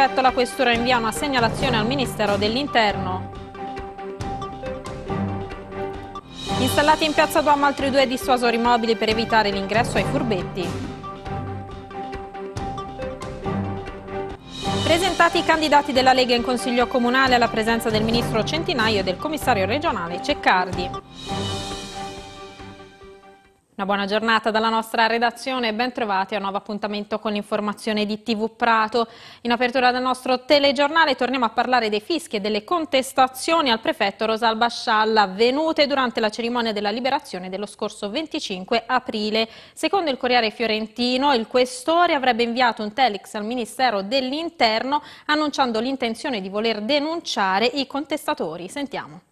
prefetto la questura invia una segnalazione al Ministero dell'Interno. Installati in piazza Duomo altri due dissuasori mobili per evitare l'ingresso ai furbetti. Presentati i candidati della Lega in Consiglio Comunale alla presenza del Ministro Centinaio e del Commissario regionale Ceccardi. Una buona giornata dalla nostra redazione e ben trovati a un nuovo appuntamento con l'informazione di TV Prato. In apertura del nostro telegiornale torniamo a parlare dei fischi e delle contestazioni al prefetto Rosalba Scialla avvenute durante la cerimonia della liberazione dello scorso 25 aprile. Secondo il Corriere Fiorentino il questore avrebbe inviato un telex al Ministero dell'Interno annunciando l'intenzione di voler denunciare i contestatori. Sentiamo.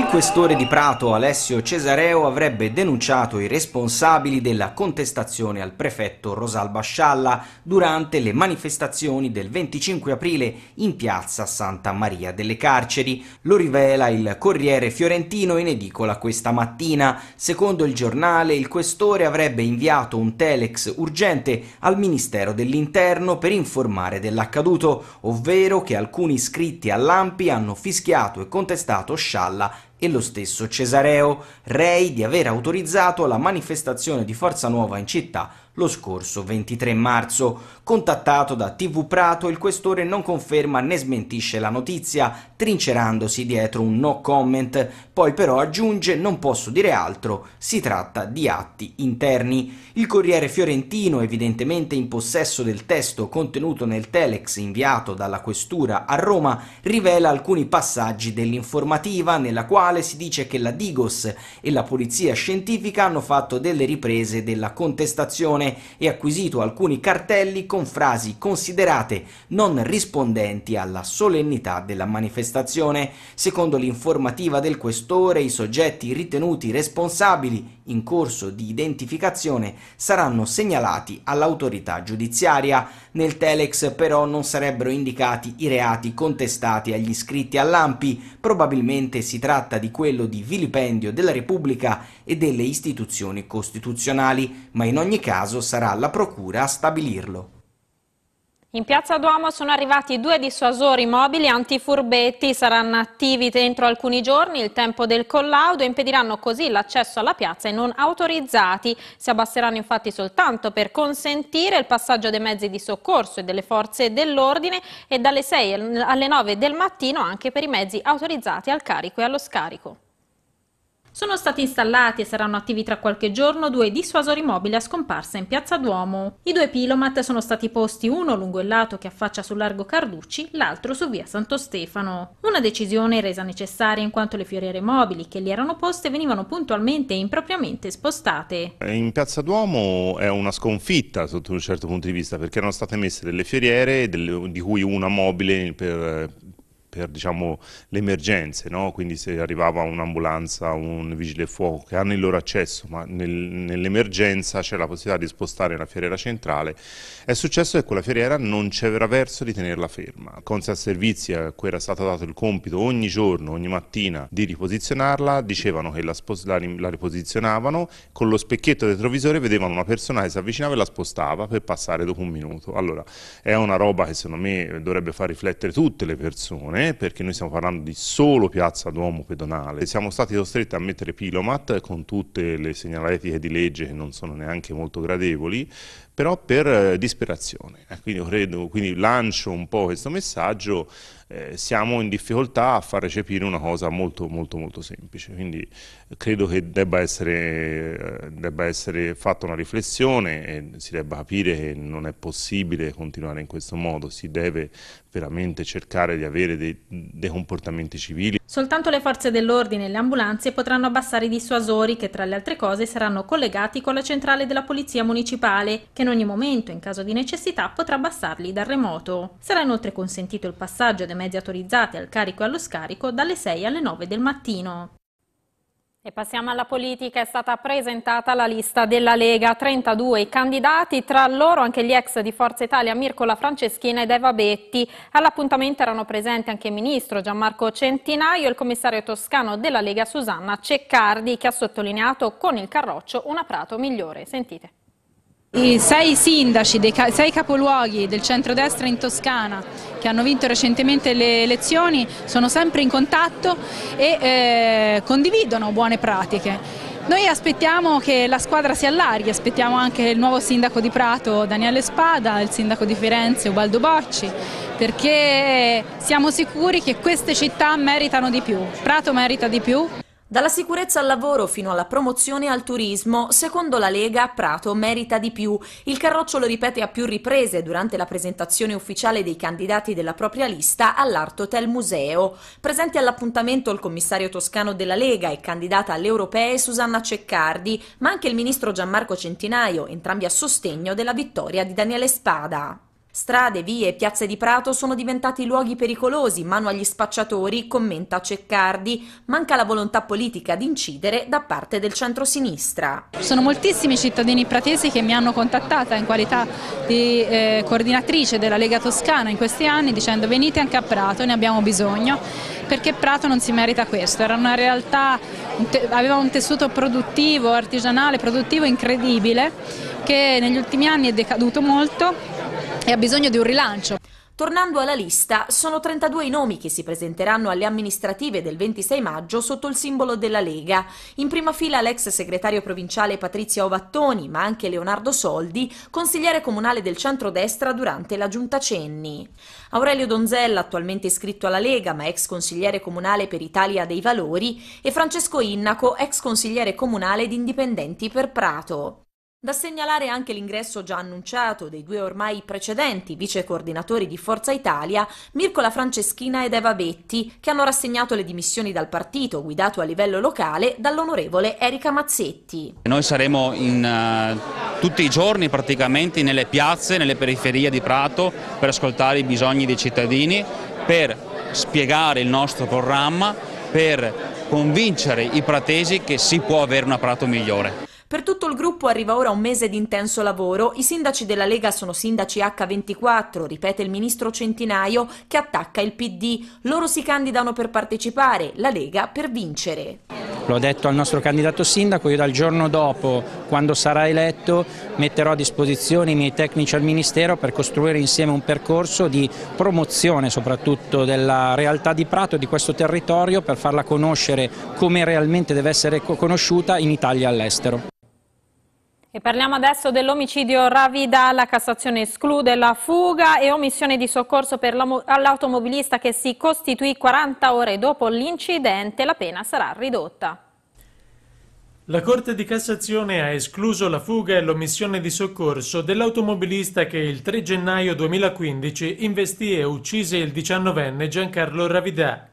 Il questore di Prato Alessio Cesareo avrebbe denunciato i responsabili della contestazione al prefetto Rosalba Scialla durante le manifestazioni del 25 aprile in piazza Santa Maria delle Carceri. Lo rivela il Corriere Fiorentino in edicola questa mattina. Secondo il giornale, il questore avrebbe inviato un telex urgente al Ministero dell'Interno per informare dell'accaduto, ovvero che alcuni iscritti all'AMPI hanno fischiato e contestato Scialla e lo stesso Cesareo, rei di aver autorizzato la manifestazione di Forza Nuova in città lo scorso 23 marzo. Contattato da TV Prato, il questore non conferma né smentisce la notizia, trincerandosi dietro un no comment, poi però aggiunge non posso dire altro, si tratta di atti interni. Il Corriere Fiorentino, evidentemente in possesso del testo contenuto nel telex inviato dalla questura a Roma, rivela alcuni passaggi dell'informativa nella quale si dice che la Digos e la polizia scientifica hanno fatto delle riprese della contestazione e acquisito alcuni cartelli con frasi considerate non rispondenti alla solennità della manifestazione. Secondo l'informativa del questore, i soggetti ritenuti responsabili in corso di identificazione saranno segnalati all'autorità giudiziaria. Nel telex però non sarebbero indicati i reati contestati agli iscritti all'AMPI, probabilmente si tratta di quello di vilipendio della Repubblica e delle istituzioni costituzionali, ma in ogni caso sarà la Procura a stabilirlo. In piazza Duomo sono arrivati due dissuasori mobili antifurbetti, saranno attivi entro alcuni giorni, il tempo del collaudo, impediranno così l'accesso alla piazza ai non autorizzati. Si abbasseranno infatti soltanto per consentire il passaggio dei mezzi di soccorso e delle forze dell'ordine e dalle 6 alle 9 del mattino anche per i mezzi autorizzati al carico e allo scarico. Sono stati installati e saranno attivi tra qualche giorno due dissuasori mobili a scomparsa in piazza Duomo. I due pilomat sono stati posti uno lungo il lato che affaccia sul largo Carducci, l'altro su via Santo Stefano. Una decisione resa necessaria in quanto le fioriere mobili che lì erano poste venivano puntualmente e impropriamente spostate. In piazza Duomo è una sconfitta sotto un certo punto di vista perché erano state messe delle fioriere di cui una mobile per per diciamo, le emergenze, no? quindi se arrivava un'ambulanza, un vigile fuoco che hanno il loro accesso, ma nel, nell'emergenza c'è la possibilità di spostare la fieriera centrale, è successo che quella fieriera non c'era verso di tenerla ferma. Consa Servizi a cui era stato dato il compito ogni giorno, ogni mattina di riposizionarla, dicevano che la, la, la riposizionavano, con lo specchietto retrovisore vedevano una persona che si avvicinava e la spostava per passare dopo un minuto. Allora è una roba che secondo me dovrebbe far riflettere tutte le persone attenzione perché noi stiamo parlando di solo piazza Duomo pedonale. Siamo stati costretti a mettere Pilomat con tutte le segnaletiche di legge che non sono neanche molto gradevoli, però per eh, disperazione. Eh, quindi, credo, quindi lancio un po' questo messaggio eh, siamo in difficoltà a far recepire una cosa molto molto molto semplice, quindi credo che debba essere, eh, debba essere fatta una riflessione e si debba capire che non è possibile continuare in questo modo, si deve veramente cercare di avere dei, dei comportamenti civili. Soltanto le forze dell'ordine e le ambulanze potranno abbassare i dissuasori che tra le altre cose saranno collegati con la centrale della polizia municipale che in ogni momento in caso di necessità potrà abbassarli dal remoto. Sarà inoltre consentito il passaggio dei mezzi autorizzati al carico e allo scarico dalle 6 alle 9 del mattino. E passiamo alla politica, è stata presentata la lista della Lega, 32 i candidati, tra loro anche gli ex di Forza Italia Mircola Franceschina ed Eva Betti. All'appuntamento erano presenti anche il ministro Gianmarco Centinaio e il commissario toscano della Lega Susanna Ceccardi che ha sottolineato con il Carroccio una Prato migliore. Sentite. I sei sindaci dei sei capoluoghi del centrodestra in Toscana che hanno vinto recentemente le elezioni sono sempre in contatto e eh, condividono buone pratiche. Noi aspettiamo che la squadra si allarghi, aspettiamo anche il nuovo sindaco di Prato Daniele Spada, il sindaco di Firenze Ubaldo Bocci, perché siamo sicuri che queste città meritano di più, Prato merita di più. Dalla sicurezza al lavoro fino alla promozione al turismo, secondo la Lega Prato merita di più. Il Carroccio lo ripete a più riprese durante la presentazione ufficiale dei candidati della propria lista all'Art Hotel Museo. Presenti all'appuntamento il commissario toscano della Lega e candidata alle europee Susanna Ceccardi, ma anche il ministro Gianmarco Centinaio, entrambi a sostegno della vittoria di Daniele Spada. Strade, vie e piazze di Prato sono diventati luoghi pericolosi, mano agli spacciatori, commenta Ceccardi. Manca la volontà politica di incidere da parte del centro-sinistra. Sono moltissimi cittadini pratesi che mi hanno contattata in qualità di eh, coordinatrice della Lega Toscana in questi anni dicendo venite anche a Prato, ne abbiamo bisogno perché Prato non si merita questo, era una realtà, aveva un tessuto produttivo, artigianale, produttivo incredibile che negli ultimi anni è decaduto molto e ha bisogno di un rilancio. Tornando alla lista, sono 32 i nomi che si presenteranno alle amministrative del 26 maggio sotto il simbolo della Lega. In prima fila l'ex segretario provinciale Patrizia Ovattoni, ma anche Leonardo Soldi, consigliere comunale del centrodestra durante la giunta Cenni. Aurelio Donzella, attualmente iscritto alla Lega, ma ex consigliere comunale per Italia dei Valori, e Francesco Innaco, ex consigliere comunale di Indipendenti per Prato. Da segnalare anche l'ingresso già annunciato dei due ormai precedenti vice coordinatori di Forza Italia, Mircola Franceschina ed Eva Betti, che hanno rassegnato le dimissioni dal partito guidato a livello locale dall'onorevole Erika Mazzetti. Noi saremo in, uh, tutti i giorni praticamente nelle piazze, nelle periferie di Prato per ascoltare i bisogni dei cittadini, per spiegare il nostro programma, per convincere i pratesi che si può avere una Prato migliore. Per tutto il gruppo arriva ora un mese di intenso lavoro. I sindaci della Lega sono sindaci H24, ripete il ministro Centinaio, che attacca il PD. Loro si candidano per partecipare, la Lega per vincere. L'ho detto al nostro candidato sindaco, io dal giorno dopo, quando sarà eletto, metterò a disposizione i miei tecnici al Ministero per costruire insieme un percorso di promozione soprattutto della realtà di Prato di questo territorio per farla conoscere come realmente deve essere conosciuta in Italia e all'estero. E parliamo adesso dell'omicidio Ravida, la Cassazione esclude la fuga e omissione di soccorso per l'automobilista che si costituì 40 ore dopo l'incidente, la pena sarà ridotta. La Corte di Cassazione ha escluso la fuga e l'omissione di soccorso dell'automobilista che il 3 gennaio 2015 investì e uccise il diciannovenne Giancarlo Ravidà.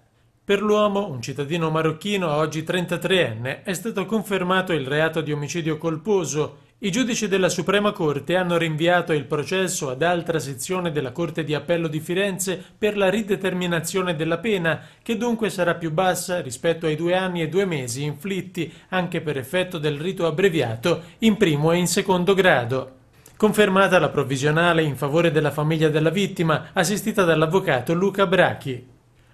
Per l'uomo, un cittadino marocchino oggi 33enne, è stato confermato il reato di omicidio colposo i giudici della Suprema Corte hanno rinviato il processo ad altra sezione della Corte di Appello di Firenze per la rideterminazione della pena, che dunque sarà più bassa rispetto ai due anni e due mesi inflitti anche per effetto del rito abbreviato in primo e in secondo grado. Confermata la provvisionale in favore della famiglia della vittima, assistita dall'avvocato Luca Brachi.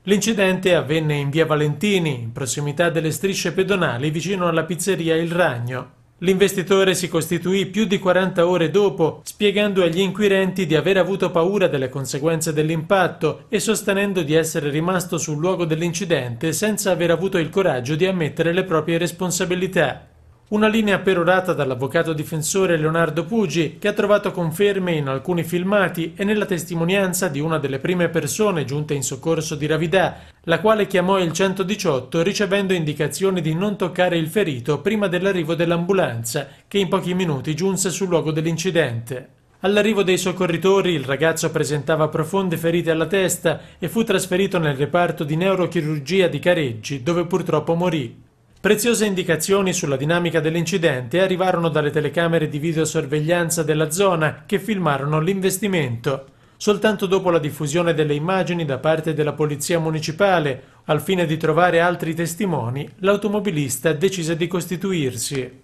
L'incidente avvenne in via Valentini, in prossimità delle strisce pedonali vicino alla pizzeria Il Ragno. L'investitore si costituì più di 40 ore dopo, spiegando agli inquirenti di aver avuto paura delle conseguenze dell'impatto e sostenendo di essere rimasto sul luogo dell'incidente senza aver avuto il coraggio di ammettere le proprie responsabilità. Una linea perorata dall'avvocato difensore Leonardo Pugi, che ha trovato conferme in alcuni filmati e nella testimonianza di una delle prime persone giunte in soccorso di Ravidà, la quale chiamò il 118 ricevendo indicazioni di non toccare il ferito prima dell'arrivo dell'ambulanza, che in pochi minuti giunse sul luogo dell'incidente. All'arrivo dei soccorritori il ragazzo presentava profonde ferite alla testa e fu trasferito nel reparto di neurochirurgia di Careggi, dove purtroppo morì. Preziose indicazioni sulla dinamica dell'incidente arrivarono dalle telecamere di videosorveglianza della zona che filmarono l'investimento. Soltanto dopo la diffusione delle immagini da parte della polizia municipale, al fine di trovare altri testimoni, l'automobilista decise di costituirsi.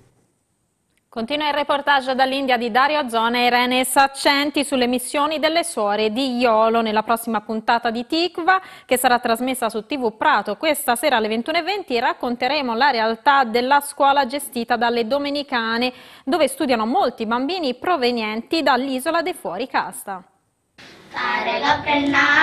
Continua il reportage dall'India di Dario Zona e Irene Saccenti sulle missioni delle suore di Iolo nella prossima puntata di Tikva che sarà trasmessa su TV Prato. Questa sera alle 21.20 racconteremo la realtà della scuola gestita dalle domenicane dove studiano molti bambini provenienti dall'isola dei fuori casta. Tarega pennale,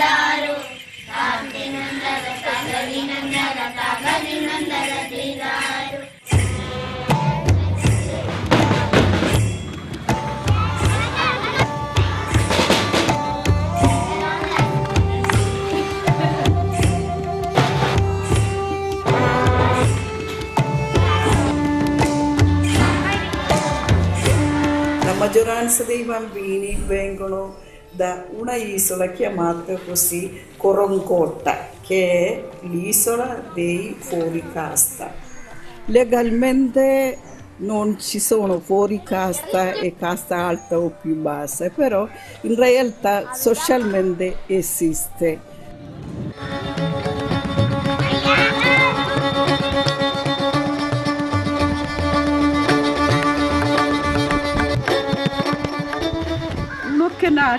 ದಾರು maggioranza dei bambini vengono da una isola chiamata così Coroncotta, che è l'isola dei fuori casta. Legalmente non ci sono fuori casta e casta alta o più bassa, però in realtà socialmente esiste.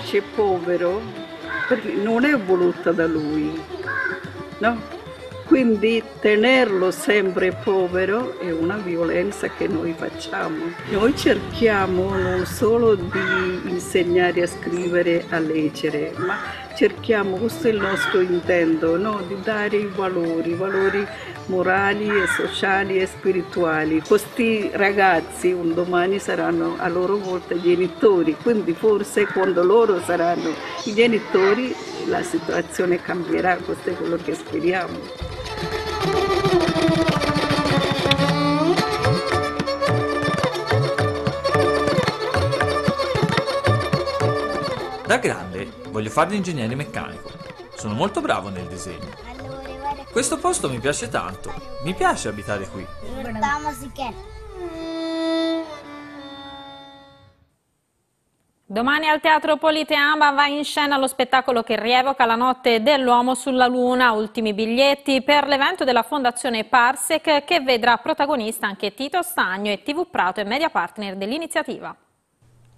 Nasce povero perché non è voluta da lui, no? Quindi tenerlo sempre povero è una violenza che noi facciamo. Noi cerchiamo non solo di insegnare a scrivere a leggere, ma cerchiamo, questo è il nostro intento, no? di dare i valori, valori morali e sociali e spirituali. Questi ragazzi un domani saranno a loro volta genitori, quindi forse quando loro saranno i genitori la situazione cambierà, questo è quello che speriamo. Da grande voglio fare l'ingegnere meccanico. Sono molto bravo nel disegno. Questo posto mi piace tanto. Mi piace abitare qui. Domani al Teatro Politeama va in scena lo spettacolo che rievoca la notte dell'uomo sulla Luna, ultimi biglietti per l'evento della Fondazione Parsec che vedrà protagonista anche Tito Stagno e TV Prato e media partner dell'iniziativa.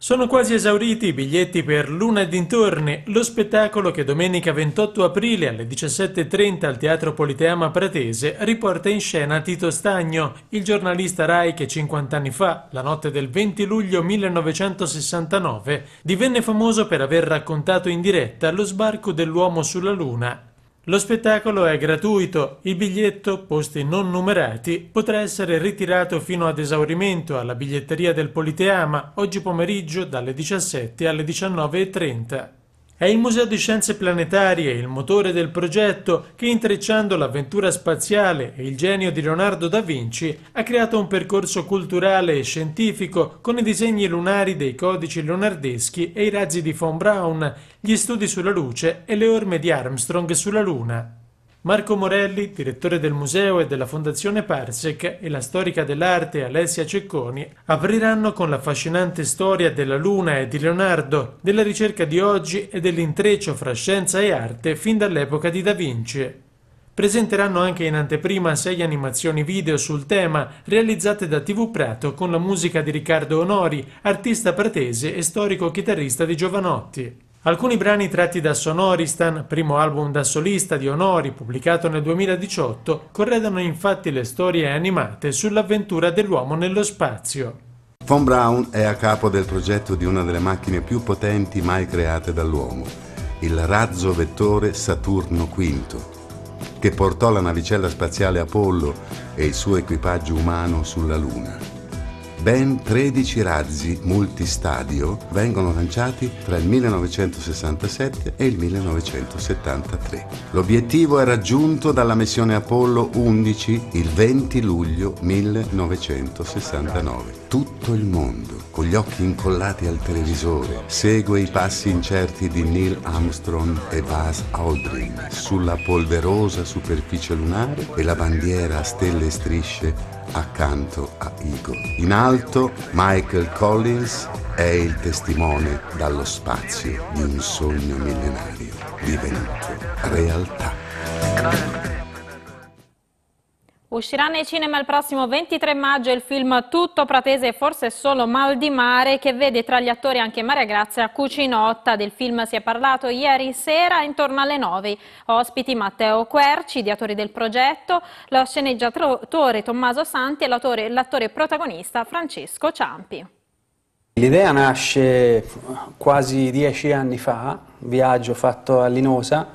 Sono quasi esauriti i biglietti per Luna e dintorni, lo spettacolo che domenica 28 aprile alle 17.30 al Teatro Politeama Pratese riporta in scena Tito Stagno, il giornalista Rai che 50 anni fa, la notte del 20 luglio 1969, divenne famoso per aver raccontato in diretta lo sbarco dell'uomo sulla Luna lo spettacolo è gratuito, il biglietto, posti non numerati, potrà essere ritirato fino ad esaurimento alla biglietteria del Politeama oggi pomeriggio dalle 17 alle 19.30. È il Museo di Scienze Planetarie il motore del progetto che, intrecciando l'avventura spaziale e il genio di Leonardo da Vinci, ha creato un percorso culturale e scientifico con i disegni lunari dei codici leonardeschi e i razzi di von Braun, gli studi sulla luce e le orme di Armstrong sulla Luna. Marco Morelli, direttore del museo e della Fondazione Parsec, e la storica dell'arte Alessia Cecconi apriranno con l'affascinante storia della Luna e di Leonardo, della ricerca di oggi e dell'intreccio fra scienza e arte fin dall'epoca di Da Vinci. Presenteranno anche in anteprima sei animazioni video sul tema realizzate da TV Prato con la musica di Riccardo Onori, artista pratese e storico chitarrista di Giovanotti. Alcuni brani tratti da Sonoristan, primo album da solista di Onori pubblicato nel 2018, corredano infatti le storie animate sull'avventura dell'uomo nello spazio. Von Braun è a capo del progetto di una delle macchine più potenti mai create dall'uomo, il razzo vettore Saturno V, che portò la navicella spaziale Apollo e il suo equipaggio umano sulla Luna. Ben 13 razzi multistadio vengono lanciati tra il 1967 e il 1973. L'obiettivo è raggiunto dalla missione Apollo 11 il 20 luglio 1969. Tutto il mondo, con gli occhi incollati al televisore, segue i passi incerti di Neil Armstrong e Buzz Aldrin sulla polverosa superficie lunare e la bandiera a stelle e strisce accanto a Igor. In alto Michael Collins è il testimone dallo spazio di un sogno millenario divenuto realtà. Uscirà nei cinema il prossimo 23 maggio il film Tutto Pratese e forse solo Mal di Mare che vede tra gli attori anche Maria Grazia Cucinotta. Del film si è parlato ieri sera intorno alle 9. Ospiti Matteo Querci, ideatori del progetto, lo sceneggiatore Tommaso Santi e l'attore protagonista Francesco Ciampi. L'idea nasce quasi dieci anni fa, viaggio fatto a Linosa,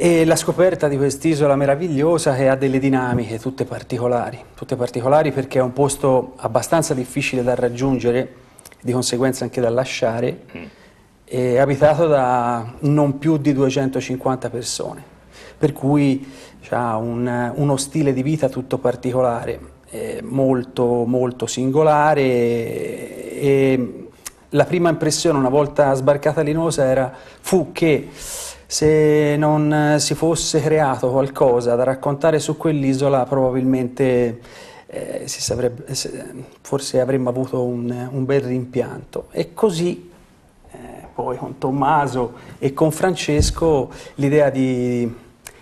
e la scoperta di quest'isola meravigliosa che ha delle dinamiche tutte particolari, tutte particolari perché è un posto abbastanza difficile da raggiungere, di conseguenza anche da lasciare, mm. è abitato da non più di 250 persone, per cui ha un, uno stile di vita tutto particolare, molto, molto singolare e la prima impressione una volta sbarcata a Linosa era, fu che se non eh, si fosse creato qualcosa da raccontare su quell'isola probabilmente eh, sarebbe, forse avremmo avuto un, un bel rimpianto. E così eh, poi con Tommaso e con Francesco l'idea di,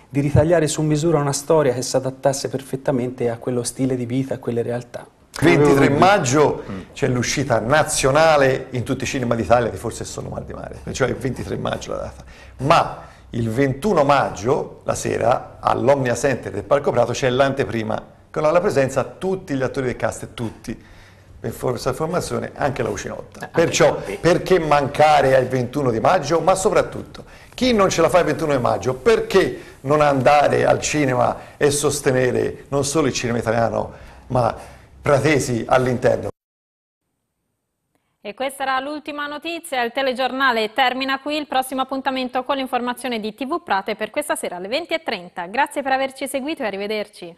di ritagliare su misura una storia che si adattasse perfettamente a quello stile di vita, a quelle realtà. 23 maggio c'è l'uscita nazionale in tutti i cinema d'Italia di Forse è solo Mal di Mare, cioè il 23 maggio la data. Ma il 21 maggio, la sera, all'Omnia Center del Parco Prato c'è l'anteprima con la presenza di tutti gli attori del cast, tutti, per forza formazione anche la Ucinotta. Perciò perché mancare al 21 di maggio, ma soprattutto chi non ce la fa il 21 di maggio, perché non andare al cinema e sostenere non solo il cinema italiano, ma pratesi all'interno. E questa era l'ultima notizia, il telegiornale termina qui, il prossimo appuntamento con l'informazione di TV Prate per questa sera alle 20.30. Grazie per averci seguito e arrivederci.